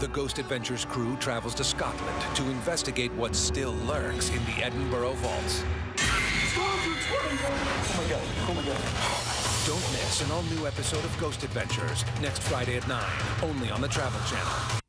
The Ghost Adventures crew travels to Scotland to investigate what still lurks in the Edinburgh vaults. Oh my god, oh my god. Don't miss an all new episode of Ghost Adventures next Friday at 9, only on the Travel Channel.